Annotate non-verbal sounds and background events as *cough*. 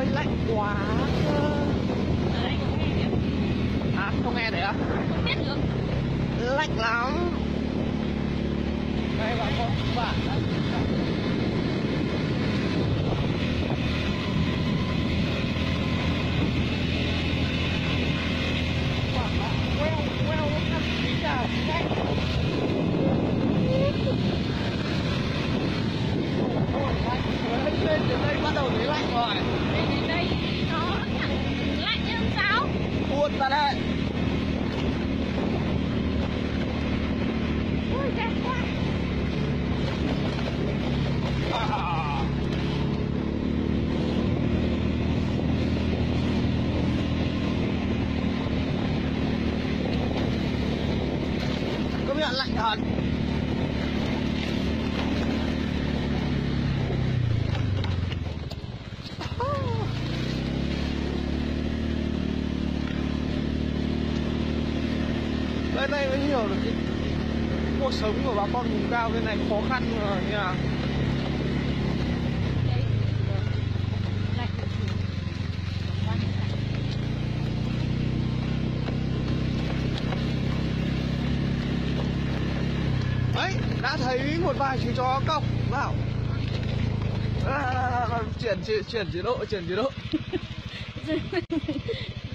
ơi lạnh quá Đấy, À, không nghe được à? Không biết được Lạnh lắm Đây, bà con, bà. Lạnh thật. Bên này mới hiểu được cái cuộc sống của bà con vùng cao bên này khó khăn rồi như nào Đấy Lạnh được thì Quá lạnh Đấy, đã thấy một vài chú chó cọc. Vào à, chuyển, chuyển chuyển chế độ chuyển chế độ. *laughs*